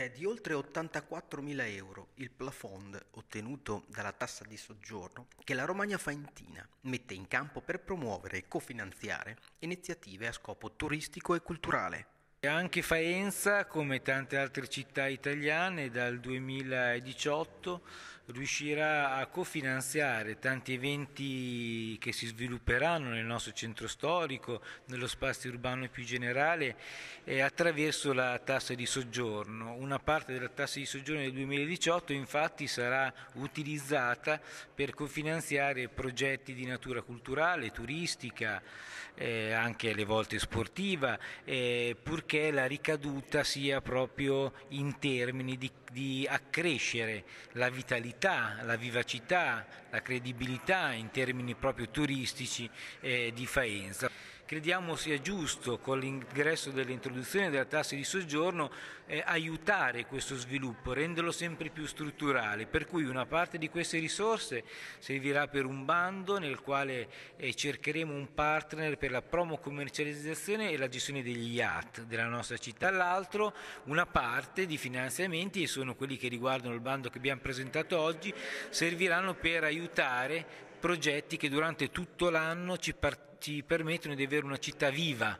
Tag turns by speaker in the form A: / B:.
A: È di oltre 84.000 euro il plafond ottenuto dalla tassa di soggiorno che la Romagna Faentina mette in campo per promuovere e cofinanziare iniziative a scopo turistico e culturale.
B: Anche Faenza, come tante altre città italiane, dal 2018 riuscirà a cofinanziare tanti eventi che si svilupperanno nel nostro centro storico, nello spazio urbano più generale, eh, attraverso la tassa di soggiorno. Una parte della tassa di soggiorno del 2018 infatti sarà utilizzata per cofinanziare progetti di natura culturale, turistica, eh, anche alle volte sportiva, eh, purché la ricaduta sia proprio in termini di, di accrescere la vitalità, la vivacità, la credibilità in termini proprio turistici eh, di Faenza. Crediamo sia giusto con l'ingresso dell'introduzione della tassa di soggiorno eh, aiutare questo sviluppo, renderlo sempre più strutturale, per cui una parte di queste risorse servirà per un bando nel quale eh, cercheremo un partner per la promo commercializzazione e la gestione degli yacht della nostra città, l'altro una parte di finanziamenti, e sono quelli che riguardano il bando che abbiamo presentato oggi, serviranno per aiutare progetti che durante tutto l'anno ci, ci permettono di avere una città viva